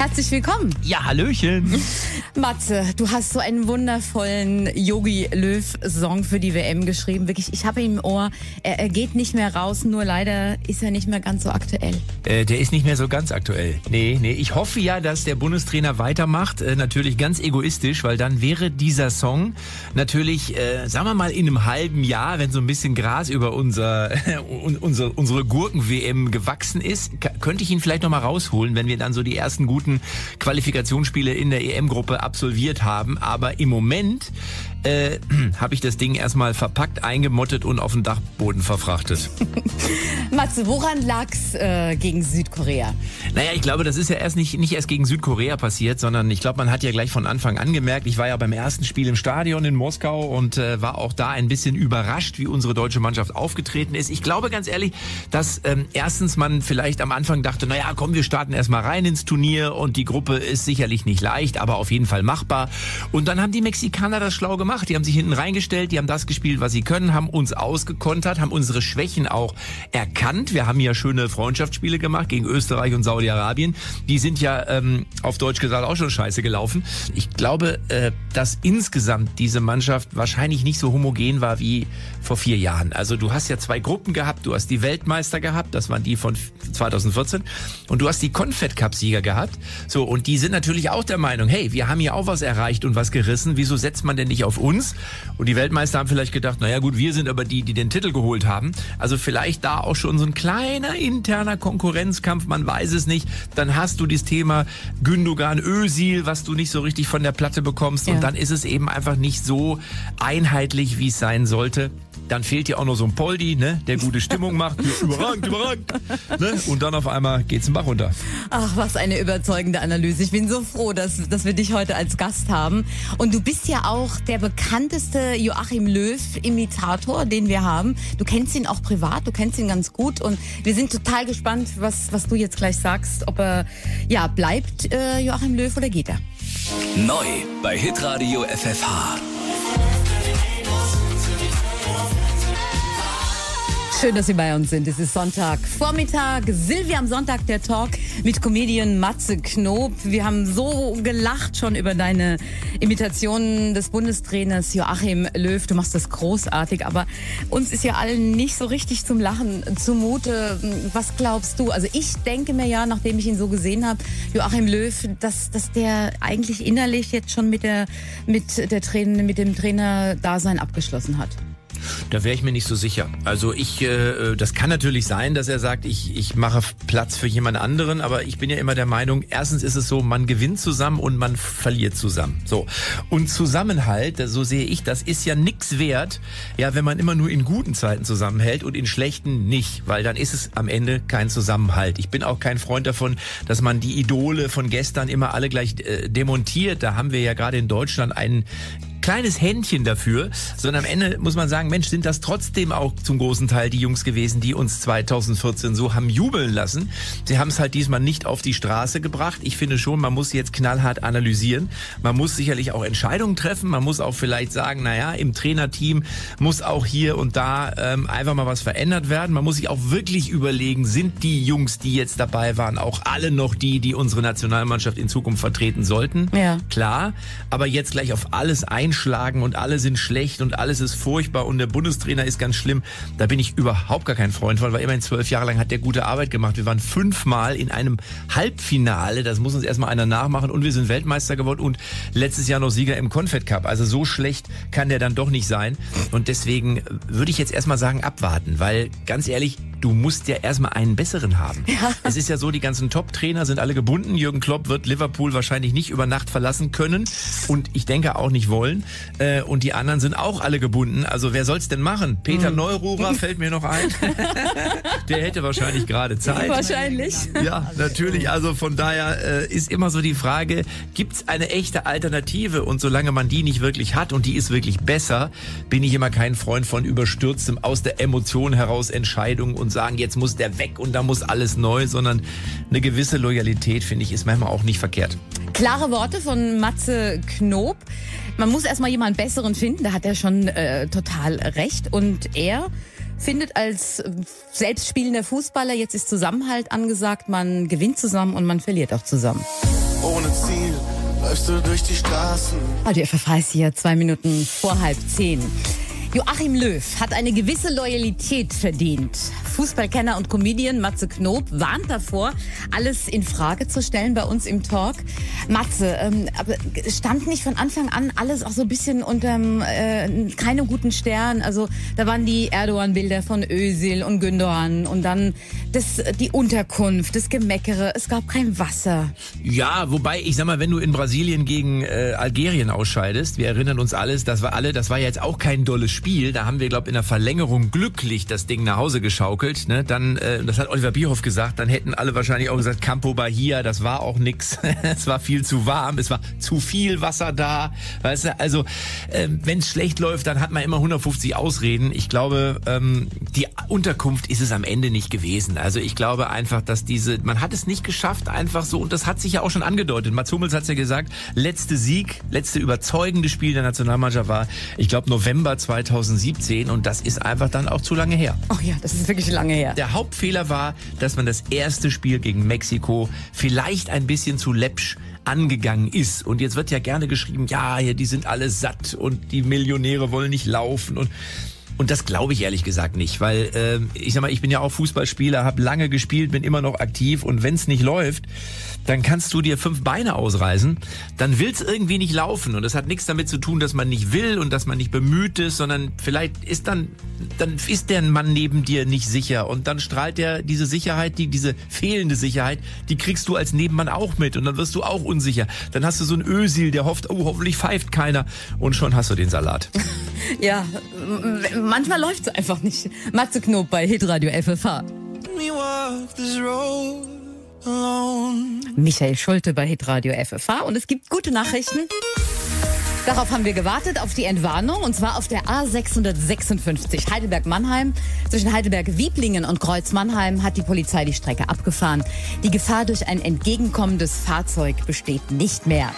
Herzlich willkommen. Ja, Hallöchen. Matze, du hast so einen wundervollen Yogi Löw-Song für die WM geschrieben. Wirklich, ich habe ihn im Ohr. Er, er, geht nicht mehr raus, nur leider ist er nicht mehr ganz so aktuell. Äh, der ist nicht mehr so ganz aktuell. Nee, nee. Ich hoffe ja, dass der Bundestrainer weitermacht. Äh, natürlich ganz egoistisch, weil dann wäre dieser Song natürlich, äh, sagen wir mal, in einem halben Jahr, wenn so ein bisschen Gras über unser, unser unsere Gurken-WM gewachsen ist, könnte ich ihn vielleicht nochmal rausholen, wenn wir dann so die ersten guten Qualifikationsspiele in der EM-Gruppe absolviert haben. Aber im Moment äh, habe ich das Ding erstmal verpackt, eingemottet und auf den Dachboden verfrachtet. Matze, woran lag's äh, gegen Südkorea? Naja, ich glaube, das ist ja erst nicht, nicht erst gegen Südkorea passiert, sondern ich glaube, man hat ja gleich von Anfang an gemerkt, ich war ja beim ersten Spiel im Stadion in Moskau und äh, war auch da ein bisschen überrascht, wie unsere deutsche Mannschaft aufgetreten ist. Ich glaube ganz ehrlich, dass ähm, erstens man vielleicht am Anfang dachte, naja, komm, wir starten erstmal rein ins Turnier und die Gruppe ist sicherlich nicht leicht, aber auf jeden Fall machbar. Und dann haben die Mexikaner das schlau gemacht. Die haben sich hinten reingestellt, die haben das gespielt, was sie können, haben uns ausgekontert, haben unsere Schwächen auch erkannt. Wir haben ja schöne Freundschaftsspiele gemacht gegen Österreich und Saudi-Arabien. Die sind ja ähm, auf Deutsch gesagt auch schon scheiße gelaufen. Ich glaube, äh, dass insgesamt diese Mannschaft wahrscheinlich nicht so homogen war wie vor vier Jahren. Also du hast ja zwei Gruppen gehabt. Du hast die Weltmeister gehabt, das waren die von 2014. Und du hast die Confed Cup-Sieger gehabt. So, und die sind natürlich auch der Meinung, hey, wir haben hier auch was erreicht und was gerissen. Wieso setzt man denn nicht auf uns? Und die Weltmeister haben vielleicht gedacht, naja gut, wir sind aber die, die den Titel geholt haben. Also vielleicht da auch schon so ein kleiner interner Konkurrenzkampf, man weiß es nicht. Dann hast du das Thema Gündogan, Ösil, was du nicht so richtig von der Platte bekommst. Ja. Und dann ist es eben einfach nicht so einheitlich, wie es sein sollte. Dann fehlt dir auch noch so ein Poldi, ne, der gute Stimmung macht. überragend, überragend. Ne? Und dann auf einmal geht's im Bach runter. Ach, was eine überzeugende Analyse. Ich bin so froh, dass, dass wir dich heute als Gast haben. Und du bist ja auch der bekannteste Joachim Löw-Imitator, den wir haben. Du kennst ihn auch privat, du kennst ihn ganz gut. Und wir sind total gespannt, was, was du jetzt gleich sagst. Ob er ja, bleibt, äh, Joachim Löw, oder geht er? Neu bei Hitradio FFH. Schön, dass Sie bei uns sind. Es ist Sonntag Vormittag. Silvia am Sonntag der Talk mit Comedian Matze Knob. Wir haben so gelacht schon über deine Imitationen des Bundestrainers Joachim Löw. Du machst das großartig, aber uns ist ja allen nicht so richtig zum Lachen zumute. Was glaubst du? Also ich denke mir ja, nachdem ich ihn so gesehen habe, Joachim Löw, dass, dass der eigentlich innerlich jetzt schon mit der, mit der Trainer, mit dem Trainer-Dasein abgeschlossen hat. Da wäre ich mir nicht so sicher. Also ich, äh, das kann natürlich sein, dass er sagt, ich, ich mache Platz für jemand anderen, aber ich bin ja immer der Meinung, erstens ist es so, man gewinnt zusammen und man verliert zusammen. So. Und Zusammenhalt, so sehe ich, das ist ja nix wert, ja, wenn man immer nur in guten Zeiten zusammenhält und in schlechten nicht, weil dann ist es am Ende kein Zusammenhalt. Ich bin auch kein Freund davon, dass man die Idole von gestern immer alle gleich äh, demontiert. Da haben wir ja gerade in Deutschland einen kleines Händchen dafür, sondern am Ende muss man sagen, Mensch, sind das trotzdem auch zum großen Teil die Jungs gewesen, die uns 2014 so haben jubeln lassen. Sie haben es halt diesmal nicht auf die Straße gebracht. Ich finde schon, man muss jetzt knallhart analysieren. Man muss sicherlich auch Entscheidungen treffen. Man muss auch vielleicht sagen, naja, im Trainerteam muss auch hier und da ähm, einfach mal was verändert werden. Man muss sich auch wirklich überlegen, sind die Jungs, die jetzt dabei waren, auch alle noch die, die unsere Nationalmannschaft in Zukunft vertreten sollten? Ja. Klar. Aber jetzt gleich auf alles ein einschlagen und alle sind schlecht und alles ist furchtbar und der Bundestrainer ist ganz schlimm. Da bin ich überhaupt gar kein Freund von, weil immerhin zwölf Jahre lang hat der gute Arbeit gemacht. Wir waren fünfmal in einem Halbfinale, das muss uns erstmal einer nachmachen und wir sind Weltmeister geworden und letztes Jahr noch Sieger im Confed Cup. Also so schlecht kann der dann doch nicht sein und deswegen würde ich jetzt erstmal sagen abwarten, weil ganz ehrlich, du musst ja erstmal einen besseren haben. Ja. Es ist ja so, die ganzen Top-Trainer sind alle gebunden. Jürgen Klopp wird Liverpool wahrscheinlich nicht über Nacht verlassen können und ich denke auch nicht wollen. Äh, und die anderen sind auch alle gebunden. Also wer soll's denn machen? Peter mhm. Neururer fällt mir noch ein. Der hätte wahrscheinlich gerade Zeit. Wahrscheinlich. Ja, natürlich. Also von daher äh, ist immer so die Frage, gibt's eine echte Alternative? Und solange man die nicht wirklich hat und die ist wirklich besser, bin ich immer kein Freund von überstürztem aus der Emotion heraus Entscheidungen und sagen, jetzt muss der weg und da muss alles neu, sondern eine gewisse Loyalität, finde ich, ist manchmal auch nicht verkehrt. Klare Worte von Matze Knob. Man muss erstmal jemanden besseren finden, da hat er schon äh, total recht. Und er findet als selbstspielender Fußballer, jetzt ist Zusammenhalt angesagt, man gewinnt zusammen und man verliert auch zusammen. ohne Ziel läufst du durch die Straßen. Radio FFH ist hier zwei Minuten vor halb zehn. Joachim Löw hat eine gewisse Loyalität verdient. Fußballkenner und Comedian Matze Knob warnt davor, alles in Frage zu stellen bei uns im Talk. Matze, ähm, stand nicht von Anfang an alles auch so ein bisschen unterm äh, keine guten Stern? Also da waren die Erdogan-Bilder von Özil und Gündogan und dann das, die Unterkunft, das Gemeckere, es gab kein Wasser. Ja, wobei, ich sag mal, wenn du in Brasilien gegen äh, Algerien ausscheidest, wir erinnern uns alles, das war alle, das war jetzt auch kein dolles Spiel. Da haben wir, glaube in der Verlängerung glücklich das Ding nach Hause geschaukelt. Ne? Dann, äh, das hat Oliver Bierhoff gesagt, dann hätten alle wahrscheinlich auch gesagt, Campo Bahia, das war auch nix. es war viel zu warm, es war zu viel Wasser da. Weißt du, also äh, wenn es schlecht läuft, dann hat man immer 150 Ausreden. Ich glaube, ähm, die Unterkunft ist es am Ende nicht gewesen. Also ich glaube einfach, dass diese, man hat es nicht geschafft, einfach so, und das hat sich ja auch schon angedeutet. Mats Hummels hat ja gesagt, letzte Sieg, letzte überzeugende Spiel der Nationalmannschaft war, ich glaube, November 2017 und das ist einfach dann auch zu lange her. Oh ja, das ist wirklich lange her. Der Hauptfehler war, dass man das erste Spiel gegen Mexiko vielleicht ein bisschen zu läppsch angegangen ist. Und jetzt wird ja gerne geschrieben, ja, die sind alle satt und die Millionäre wollen nicht laufen und und das glaube ich ehrlich gesagt nicht, weil äh, ich sag mal, ich bin ja auch Fußballspieler, habe lange gespielt, bin immer noch aktiv und wenn es nicht läuft, dann kannst du dir fünf Beine ausreißen, dann will es irgendwie nicht laufen und das hat nichts damit zu tun, dass man nicht will und dass man nicht bemüht ist, sondern vielleicht ist dann dann ist der Mann neben dir nicht sicher und dann strahlt der diese Sicherheit, die diese fehlende Sicherheit, die kriegst du als Nebenmann auch mit und dann wirst du auch unsicher. Dann hast du so einen Ösil, der hofft, oh, hoffentlich pfeift keiner und schon hast du den Salat. Ja, manchmal läuft es einfach nicht. Matze Knob bei Hitradio FFH. Michael Schulte bei Hitradio FFH und es gibt gute Nachrichten. Darauf haben wir gewartet, auf die Entwarnung, und zwar auf der A656 Heidelberg-Mannheim. Zwischen Heidelberg-Wieblingen und Kreuz-Mannheim hat die Polizei die Strecke abgefahren. Die Gefahr durch ein entgegenkommendes Fahrzeug besteht nicht mehr.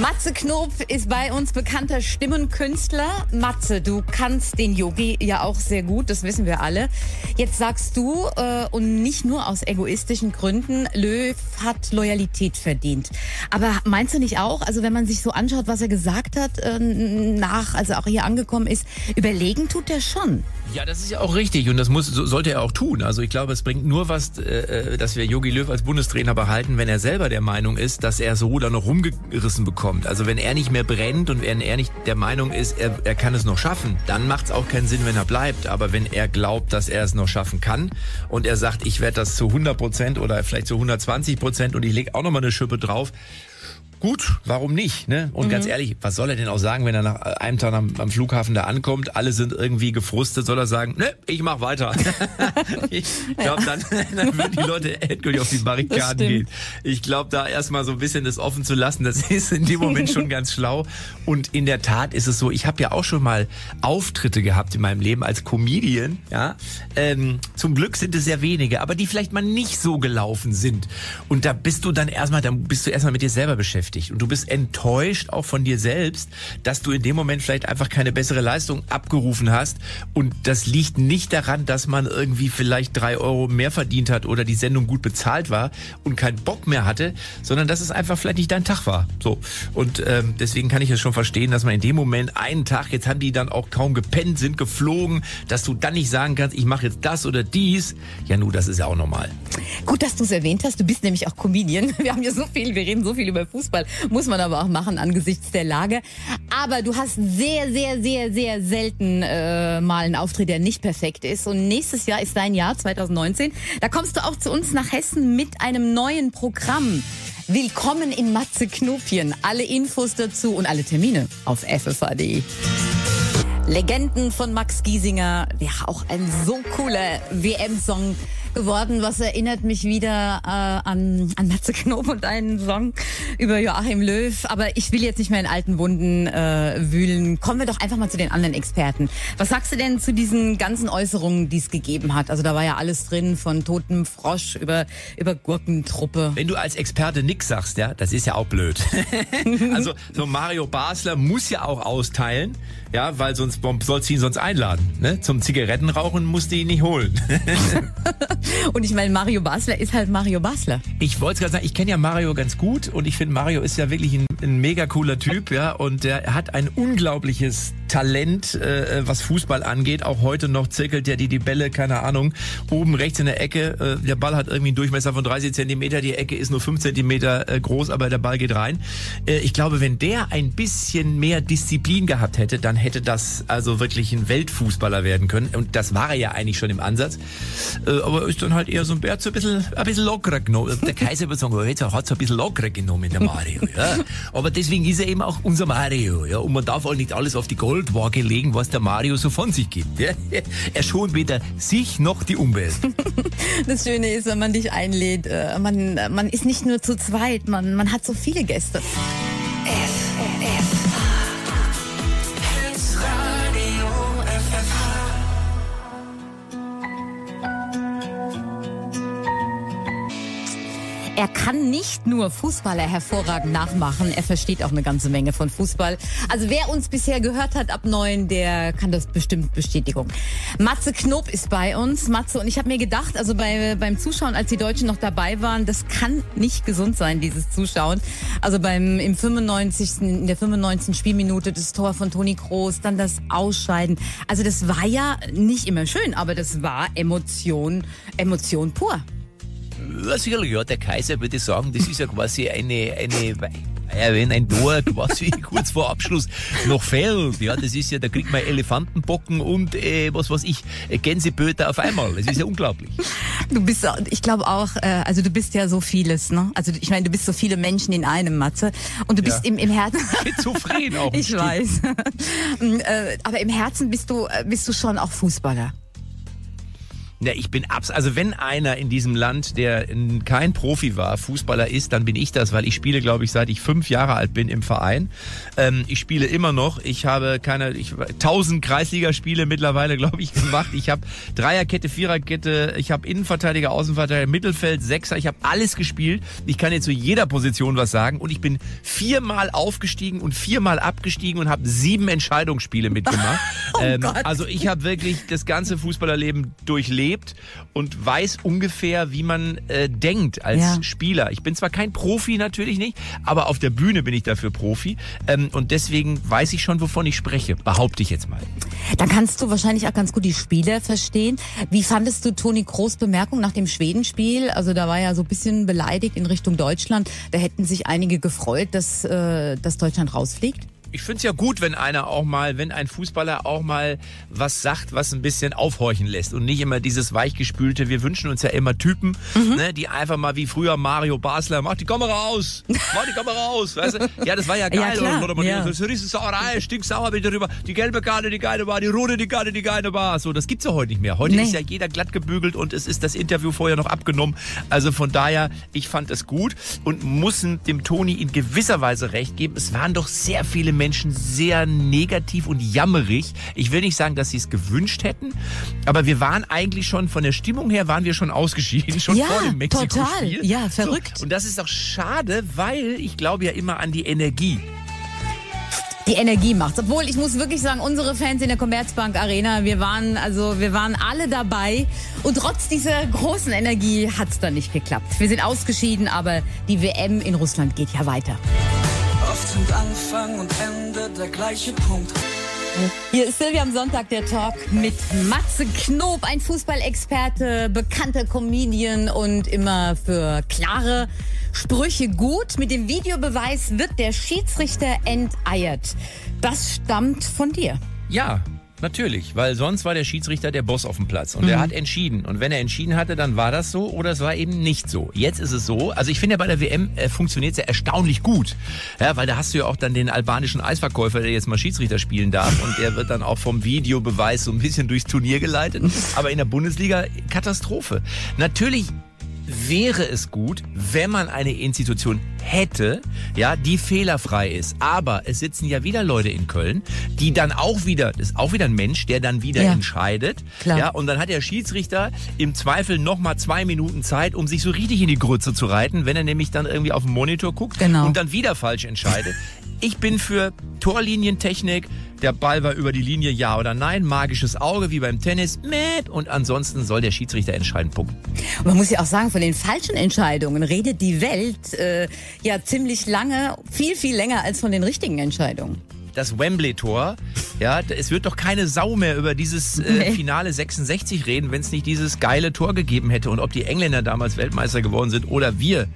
Matze Knob ist bei uns bekannter Stimmenkünstler. Matze, du kannst den Yogi ja auch sehr gut, das wissen wir alle. Jetzt sagst du, äh, und nicht nur aus egoistischen Gründen, Löw hat Loyalität verdient. Aber meinst du nicht auch, also wenn man sich so anschaut, was er gesagt hat, äh, nach, als er auch hier angekommen ist, überlegen tut er schon. Ja, das ist ja auch richtig und das muss, so sollte er auch tun. Also ich glaube, es bringt nur was, äh, dass wir Jogi Löw als Bundestrainer behalten, wenn er selber der Meinung ist, dass er das Ruder noch rumgerissen bekommt. Also wenn er nicht mehr brennt und wenn er nicht der Meinung ist, er, er kann es noch schaffen, dann macht es auch keinen Sinn, wenn er bleibt. Aber wenn er glaubt, dass er es noch schaffen kann und er sagt, ich werde das zu 100 Prozent oder vielleicht zu 120 Prozent und ich lege auch noch mal eine Schippe drauf, Gut, warum nicht? Ne? Und mhm. ganz ehrlich, was soll er denn auch sagen, wenn er nach einem Tag am, am, Flughafen da ankommt, alle sind irgendwie gefrustet, soll er sagen, ne, ich mach weiter. ich glaube, dann, dann würden die Leute endgültig auf die Barrikaden gehen. Ich glaube, da erstmal so ein bisschen das offen zu lassen, das ist in dem Moment schon ganz schlau. Und in der Tat ist es so, ich habe ja auch schon mal Auftritte gehabt in meinem Leben als Comedian. Ja, ähm, Zum Glück sind es sehr wenige, aber die vielleicht mal nicht so gelaufen sind. Und da bist du dann erstmal, dann bist du erstmal mit dir selber beschäftigt beschäftigt und du bist enttäuscht auch von dir selbst, dass du in dem Moment vielleicht einfach keine bessere Leistung abgerufen hast und das liegt nicht daran, dass man irgendwie vielleicht drei Euro mehr verdient hat oder die Sendung gut bezahlt war und keinen Bock mehr hatte, sondern dass es einfach vielleicht nicht dein Tag war. So und ähm, deswegen kann ich es schon verstehen, dass man in dem Moment einen Tag, jetzt haben die dann auch kaum gepennt, sind geflogen, dass du dann nicht sagen kannst, ich mache jetzt das oder dies. Ja, nu, das ist ja auch normal. Gut, dass du es erwähnt hast. Du bist nämlich auch Comedian. Wir haben ja so viel, wir reden so viel über Fußball. Fußball. Muss man aber auch machen angesichts der Lage. Aber du hast sehr, sehr, sehr, sehr selten äh, mal einen Auftritt, der nicht perfekt ist. Und nächstes Jahr ist dein Jahr, 2019. Da kommst du auch zu uns nach Hessen mit einem neuen Programm. Willkommen in Matze Knopien. Alle Infos dazu und alle Termine auf ffh.de. Legenden von Max Giesinger. Ja, auch ein so cooler WM-Song geworden. Was erinnert mich wieder äh, an, an Matze Knob und einen Song über Joachim Löw. Aber ich will jetzt nicht mehr in alten Wunden äh, wühlen. Kommen wir doch einfach mal zu den anderen Experten. Was sagst du denn zu diesen ganzen Äußerungen, die es gegeben hat? Also da war ja alles drin, von totem Frosch über, über Gurkentruppe. Wenn du als Experte nix sagst, ja, das ist ja auch blöd. also so Mario Basler muss ja auch austeilen, ja, weil sonst sollst du ihn sonst einladen. Ne? Zum Zigarettenrauchen musst du ihn nicht holen. Und ich meine, Mario Basler ist halt Mario Basler. Ich wollte gerade sagen, ich kenne ja Mario ganz gut und ich finde, Mario ist ja wirklich ein, ein mega cooler Typ, ja, und der hat ein unglaubliches Talent, äh, was Fußball angeht. Auch heute noch zirkelt der die, die Bälle, keine Ahnung, oben rechts in der Ecke. Äh, der Ball hat irgendwie einen Durchmesser von 30 Zentimeter, die Ecke ist nur 5 Zentimeter äh, groß, aber der Ball geht rein. Äh, ich glaube, wenn der ein bisschen mehr Disziplin gehabt hätte, dann hätte das also wirklich ein Weltfußballer werden können. Und das war er ja eigentlich schon im Ansatz. Äh, aber ist dann halt eher so ein Bär so ein bisschen, ein bisschen lockerer genommen. Der Kaiser würde sagen, jetzt hat es ein bisschen lockerer genommen, der Mario. Ja. Aber deswegen ist er eben auch unser Mario. Ja. Und man darf auch nicht alles auf die Goldwaage legen, was der Mario so von sich gibt. Ja. Er schont weder sich noch die Umwelt. Das Schöne ist, wenn man dich einlädt, äh, man, man ist nicht nur zu zweit, man, man hat so viele Gäste. Hitradio Er kann nicht nur Fußballer hervorragend nachmachen, er versteht auch eine ganze Menge von Fußball. Also wer uns bisher gehört hat ab neun, der kann das bestimmt Bestätigung. Matze Knob ist bei uns. Matze, und ich habe mir gedacht, also bei, beim Zuschauen, als die Deutschen noch dabei waren, das kann nicht gesund sein, dieses Zuschauen. Also beim im 95. in der 95. Spielminute das Tor von Toni Kroos, dann das Ausscheiden. Also das war ja nicht immer schön, aber das war Emotion, Emotion pur. Ja, sicherlich, ja, der Kaiser würde sagen, das ist ja quasi eine, eine, ja, wenn ein Tor quasi kurz vor Abschluss noch fällt, ja, das ist ja, da kriegt man Elefantenbocken und, äh, was weiß ich, Gänseböter auf einmal. Das ist ja unglaublich. Du bist, ich glaube auch, äh, also du bist ja so vieles, ne? Also ich meine, du bist so viele Menschen in einem, Matze. Und du bist Ja. im, im Herzen. Schizophren auch Ich Stück. weiß. äh, aber im Herzen bist du, äh, bist du schon auch Fußballer. Ja, ich bin abs. Also wenn einer in diesem Land, der kein Profi war, Fußballer ist, dann bin ich das, weil ich spiele, glaube ich, seit ich fünf Jahre alt bin im Verein. Ähm, ich spiele immer noch. Ich habe keine, ich tausend Kreisligaspiele mittlerweile, glaube ich, gemacht. Ich habe Dreierkette, Viererkette. Ich habe Innenverteidiger, Außenverteidiger, Mittelfeld, Sechser. Ich habe alles gespielt. Ich kann jetzt zu jeder Position was sagen. Und ich bin viermal aufgestiegen und viermal abgestiegen und habe sieben Entscheidungsspiele mitgemacht. ähm, Gott. also ich habe wirklich das ganze Fußballerleben durchlebt und weiß ungefähr, wie man äh, denkt als Ja. Spieler. Ich bin zwar kein Profi natürlich nicht, aber auf der Bühne bin ich dafür Profi ähm, und deswegen weiß ich schon, wovon ich spreche. Behaupte ich jetzt mal. Dann kannst du wahrscheinlich auch ganz gut die Spieler verstehen. Wie fandest du Toni Kroos Bemerkung nach dem Schwedenspiel? Also da war ja so ein bisschen beleidigt in Richtung Deutschland. Da hätten sich einige gefreut, dass, äh, dass Deutschland rausfliegt. Ich finde es ja gut, wenn einer auch mal, wenn ein Fußballer auch mal was sagt, was ein bisschen aufhorchen lässt und nicht immer dieses weichgespülte. Wir wünschen uns ja immer Typen, Mhm. ne, die einfach mal wie früher Mario Basler, mach die Kamera aus, mach die Kamera aus, weißt du? Ja, das war ja geil. klar, oder, oder, ja. Das ist eine riesen Sauerei, stinksauer bin ich darüber. Die gelbe Karte, die geile war, die rote, die Karte, die geile war. So, das gibt's ja heute nicht mehr. Heute Nee. ist ja jeder glatt gebügelt und es ist das Interview vorher noch abgenommen. Also von daher, ich fand es gut und muss dem Toni in gewisser Weise recht geben. Es waren doch sehr viele Menschen sehr negativ und jammerig. Ich will nicht sagen, dass sie es gewünscht hätten, aber wir waren eigentlich schon von der Stimmung her waren wir schon ausgeschieden, schon Ja, vor dem Mexiko-Spiel. total. Ja, verrückt. So, und das ist auch schade, weil ich glaube ja immer an die Energie. Die Energie macht's. Obwohl, ich muss wirklich sagen, unsere Fans in der Commerzbank Arena, wir waren, also, wir waren alle dabei. Und trotz dieser großen Energie hat's dann nicht geklappt. Wir sind ausgeschieden, aber die WM in Russland geht ja weiter. Sind Anfang und Ende der gleiche Punkt. Hier ist Silvia am Sonntag, der Talk mit Matze Knob, ein Fußballexperte, bekannter Comedian und immer für klare Sprüche gut. Mit dem Videobeweis wird der Schiedsrichter enteiert. Das stammt von dir. Ja, natürlich, weil sonst war der Schiedsrichter der Boss auf dem Platz und der hat entschieden. Und wenn er entschieden hatte, dann war das so oder es war eben nicht so. Jetzt ist es so, also ich finde ja bei der WM äh, funktioniert es ja erstaunlich gut. Ja, weil da hast du ja auch dann den albanischen Eisverkäufer, der jetzt mal Schiedsrichter spielen darf und der wird dann auch vom Videobeweis so ein bisschen durchs Turnier geleitet. Aber in der Bundesliga Katastrophe. Natürlich wäre es gut, wenn man eine Institution hätte, ja, die fehlerfrei ist. Aber es sitzen ja wieder Leute in Köln, die dann auch wieder, das ist auch wieder ein Mensch, der dann wieder Ja. entscheidet. Klar. Ja, und dann hat der Schiedsrichter im Zweifel nochmal zwei Minuten Zeit, um sich so richtig in die Grütze zu reiten, wenn er nämlich dann irgendwie auf den Monitor guckt Genau. und dann wieder falsch entscheidet. Ich bin für Torlinientechnik, der Ball war über die Linie, ja oder nein, magisches Auge wie beim Tennis, mäh, und ansonsten soll der Schiedsrichter entscheiden, Punkt. Und man muss ja auch sagen, von den falschen Entscheidungen redet die Welt äh, ja ziemlich lange, viel, viel länger als von den richtigen Entscheidungen. Das Wembley-Tor, ja, es wird doch keine Sau mehr über dieses äh, Nee. Finale 66 reden, wenn es nicht dieses geile Tor gegeben hätte. Und ob die Engländer damals Weltmeister geworden sind oder wir,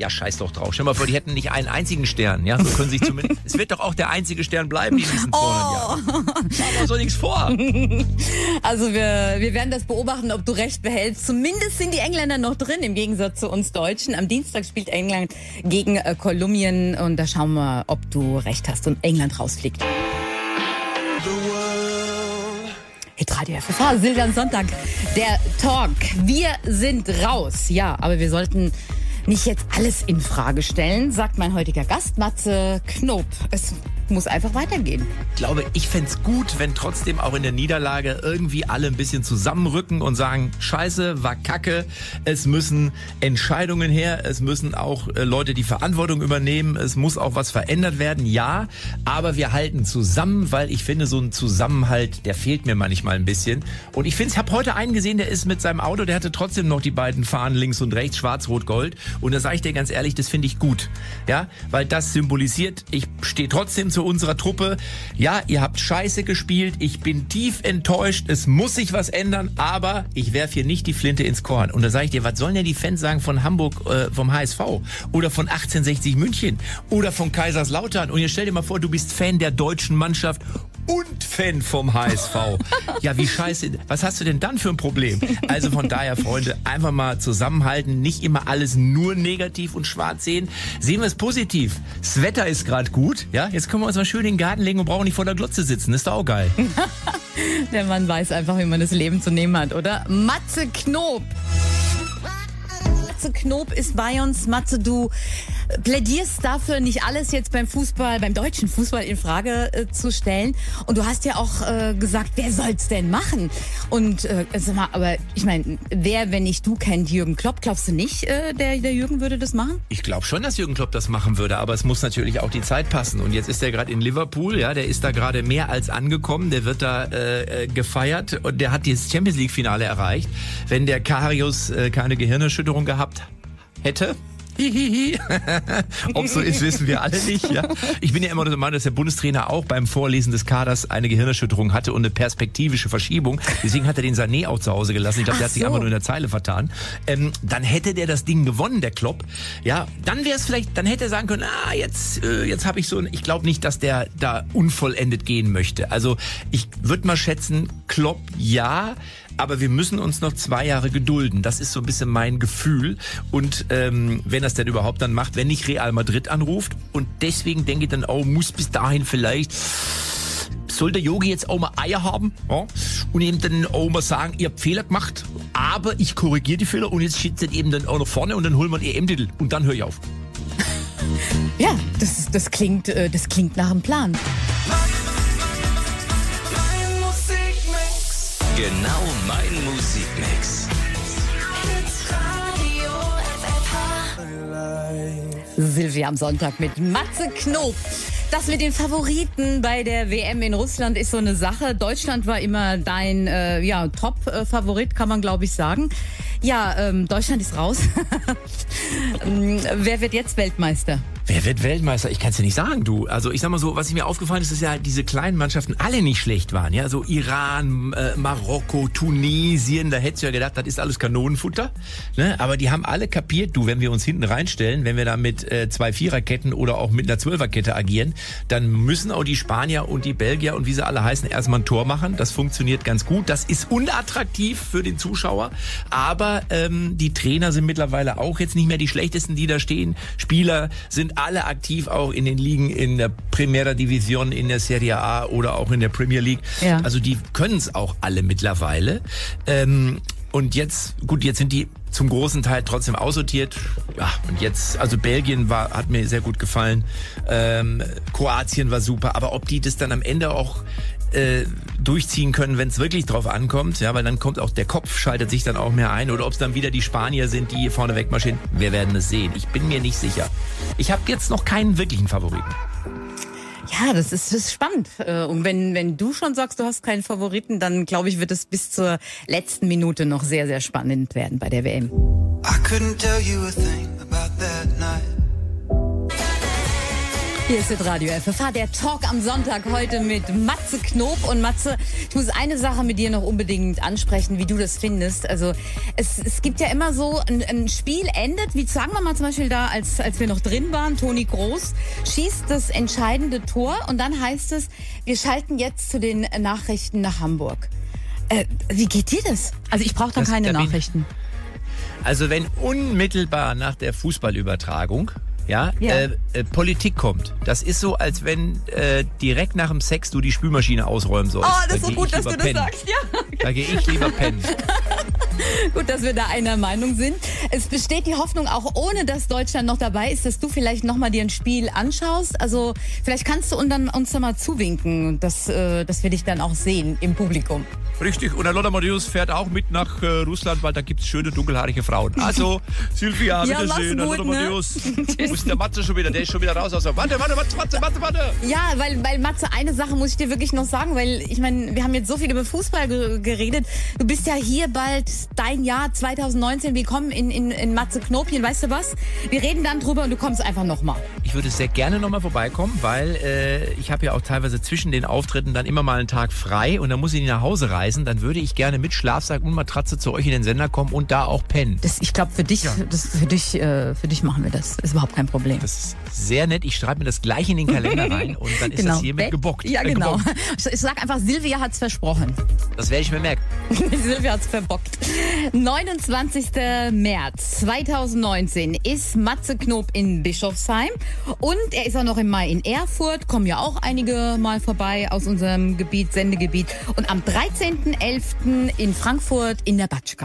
ja, scheiß doch drauf. Stell mal vor, die hätten nicht einen einzigen Stern. Ja, so können sich zumindest. es wird doch auch der einzige Stern bleiben die nächsten 200 Jahre. Machen wir uns doch nichts vor. Also wir, wir werden das beobachten, ob du recht behältst. Zumindest sind die Engländer noch drin, im Gegensatz zu uns Deutschen. Am Dienstag spielt England gegen äh, Kolumbien und da schauen wir, ob du recht hast und England rausfliegt. Hitradio FFH, Silvan Sonntag, der Talk. Wir sind raus, ja, aber wir sollten nicht jetzt alles in Frage stellen, sagt mein heutiger Gast, Matze Knob. Es muss einfach weitergehen. Ich glaube, ich fänd's gut, wenn trotzdem auch in der Niederlage irgendwie alle ein bisschen zusammenrücken und sagen, scheiße, war kacke, es müssen Entscheidungen her, es müssen auch äh, Leute die Verantwortung übernehmen, es muss auch was verändert werden, ja, aber wir halten zusammen, weil ich finde, so ein Zusammenhalt, der fehlt mir manchmal ein bisschen. Und ich finde, ich habe heute einen gesehen, der ist mit seinem Auto, der hatte trotzdem noch die beiden Fahnen links und rechts, schwarz, rot, gold. Und da sage ich dir ganz ehrlich, das finde ich gut. Ja, weil das symbolisiert, ich stehe trotzdem zu unserer Truppe. Ja, ihr habt scheiße gespielt, ich bin tief enttäuscht, es muss sich was ändern, aber ich werfe hier nicht die Flinte ins Korn. Und da sage ich dir, was sollen denn die Fans sagen von Hamburg, äh, vom HSV oder von 1860 München oder von Kaiserslautern? Und jetzt stell dir mal vor, du bist Fan der deutschen Mannschaft und Fan vom HSV. Ja, wie scheiße. Was hast du denn dann für ein Problem? Also von daher, Freunde, einfach mal zusammenhalten, nicht immer alles nur negativ und schwarz sehen. Sehen wir es positiv. Das Wetter ist gerade gut. Ja, jetzt können wir uns mal schön in den Garten legen und brauchen nicht vor der Glotze sitzen. Ist doch auch geil. Der Mann weiß einfach, wie man das Leben zu nehmen hat, oder? Matze Knob. Matze Knob ist bei uns. Matze, du plädierst dafür, nicht alles jetzt beim Fußball, beim deutschen Fußball in Frage äh, zu stellen. Und du hast ja auch äh, gesagt, wer soll's denn machen? Und äh, sag mal, aber ich meine, wer, wenn nicht du, kennt Jürgen Klopp? Glaubst du nicht, äh, der, der Jürgen würde das machen? Ich glaube schon, dass Jürgen Klopp das machen würde, aber es muss natürlich auch die Zeit passen. Und jetzt ist er gerade in Liverpool, ja, der ist da gerade mehr als angekommen, der wird da äh, äh, gefeiert und der hat das Champions League Finale erreicht. Wenn der Karius äh, keine Gehirnerschütterung gehabt hätte, Hihihi. Ob so ist, wissen wir alle nicht. Ja. Ich bin ja immer der Meinung, dass der Bundestrainer auch beim Vorlesen des Kaders eine Gehirnerschütterung hatte und eine perspektivische Verschiebung. Deswegen hat er den Sané auch zu Hause gelassen. Ich glaube, der hat sich so. einfach nur in der Zeile vertan. Ähm, dann hätte der das Ding gewonnen, der Klopp. Ja, dann wäre es vielleicht, dann hätte er sagen können, ah, jetzt, äh, jetzt habe ich so ein, ich glaube nicht, dass der da unvollendet gehen möchte. Also ich würde mal schätzen, Klopp ja, aber wir müssen uns noch zwei Jahre gedulden. Das ist so ein bisschen mein Gefühl. Und ähm, wenn das denn überhaupt dann macht, wenn nicht Real Madrid anruft. Und deswegen denke ich dann, oh, muss bis dahin vielleicht soll der Yogi jetzt auch mal Eier haben ja? und eben dann auch mal sagen, ihr habt Fehler gemacht, aber ich korrigiere die Fehler und jetzt steht ihr eben dann auch nach vorne und dann holen wir einen EM-Titel und dann höre ich auf. Ja, das, das, klingt, äh, das klingt nach einem Plan. Genau mein Musikmix. Silvia am Sonntag mit Matze Knob. Das mit den Favoriten bei der WM in Russland ist so eine Sache. Deutschland war immer dein äh, ja, Top-Favorit, kann man glaube ich sagen. Ja, ähm, Deutschland ist raus. Ähm, Wer wird jetzt Weltmeister? Wer wird Weltmeister? Ich kann es dir nicht sagen, du. Also ich sag mal so, was mir aufgefallen ist, ist ja, diese kleinen Mannschaften alle nicht schlecht waren. Ja, so Iran, äh, Marokko, Tunesien, da hättest du ja gedacht, das ist alles Kanonenfutter. Ne? Aber die haben alle kapiert, du, wenn wir uns hinten reinstellen, wenn wir da mit äh, zwei Viererketten oder auch mit einer Zwölferkette agieren, dann müssen auch die Spanier und die Belgier und wie sie alle heißen, erstmal ein Tor machen. Das funktioniert ganz gut. Das ist unattraktiv für den Zuschauer. Aber ähm, die Trainer sind mittlerweile auch jetzt nicht mehr die schlechtesten, die da stehen. Spieler sind alle aktiv auch in den Ligen in der Primera Division, in der Serie A oder auch in der Premier League. Ja. Also die können es auch alle mittlerweile. Ähm, und jetzt, gut, jetzt sind die zum großen Teil trotzdem aussortiert. Ja, und jetzt, also Belgien war, hat mir sehr gut gefallen. Ähm, Kroatien war super. Aber ob die das dann am Ende auch äh, durchziehen können, wenn es wirklich drauf ankommt, ja, weil dann kommt auch der Kopf, schaltet sich dann auch mehr ein oder ob es dann wieder die Spanier sind, die hier vorne wegmarschieren. Wir werden es sehen. Ich bin mir nicht sicher. Ich habe jetzt noch keinen wirklichen Favoriten. Ja, das ist, das ist spannend. Äh, Und wenn, wenn du schon sagst, du hast keinen Favoriten, dann glaube ich, wird es bis zur letzten Minute noch sehr, sehr spannend werden bei der WM. I couldn't tell you a thing Hier ist das Radio FFH, der Talk am Sonntag heute mit Matze Knob. Und Matze, ich muss eine Sache mit dir noch unbedingt ansprechen, wie du das findest. Also es, es gibt ja immer so, ein, ein Spiel endet, wie sagen wir mal zum Beispiel da, als, als wir noch drin waren, Toni Groß schießt das entscheidende Tor und dann heißt es, wir schalten jetzt zu den Nachrichten nach Hamburg. Äh, wie geht dir das? Also ich brauche da Das- keine Nachrichten. Also wenn unmittelbar nach der Fußballübertragung ja, Ja. Äh, äh, Politik kommt, das ist so, als wenn äh, direkt nach dem Sex du die Spülmaschine ausräumen sollst. Oh, das Da ist so gut, dass du lieber das pennen. sagst. Ja. Da gehe ich lieber pennen. Gut, dass wir da einer Meinung sind. Es besteht die Hoffnung, auch ohne dass Deutschland noch dabei ist, dass du vielleicht nochmal dir ein Spiel anschaust. Also vielleicht kannst du uns dann, uns dann mal zuwinken, dass, äh, dass wir dich dann auch sehen im Publikum. Richtig, und der Lothar Matthäus fährt auch mit nach äh, Russland, weil da gibt's schöne dunkelhaarige Frauen. Also, Silvia, Ja, bitteschön, gut, ne? Matthäus. Wo ist der Matze schon wieder? Der ist schon wieder raus aus der... Warte, warte, warte, warte, warte, warte. Ja, weil, weil Matze, eine Sache muss ich dir wirklich noch sagen, weil ich meine, wir haben jetzt so viel über Fußball ge geredet. Du bist ja hier bald dein Jahr 2019. Willkommen in, in, in Matze Knopien. Weißt du was? Wir reden dann drüber und du kommst einfach nochmal. Ich würde sehr gerne nochmal vorbeikommen, weil äh, ich habe ja auch teilweise zwischen den Auftritten dann immer mal einen Tag frei und dann muss ich nicht nach Hause reisen. Dann würde ich gerne mit Schlafsack und Matratze zu euch in den Sender kommen und da auch pennen. Das, ich glaube, für dich, das, für dich, äh, für dich machen wir das. Ist überhaupt kein Problem. Das ist sehr nett. Ich schreibe mir das gleich in den Kalender rein und dann ist das hiermit gebockt. Ja, Äh, genau. gebockt. Ich sag einfach, Silvia hat's versprochen. Das werde ich mir merken. Silvia hat's verbockt. 29. März 2019 ist Matze Knob in Bischofsheim und er ist auch noch im Mai in Erfurt. Kommen ja auch einige mal vorbei aus unserem Gebiet, Sendegebiet. Und am 13.11. in Frankfurt in der Batsch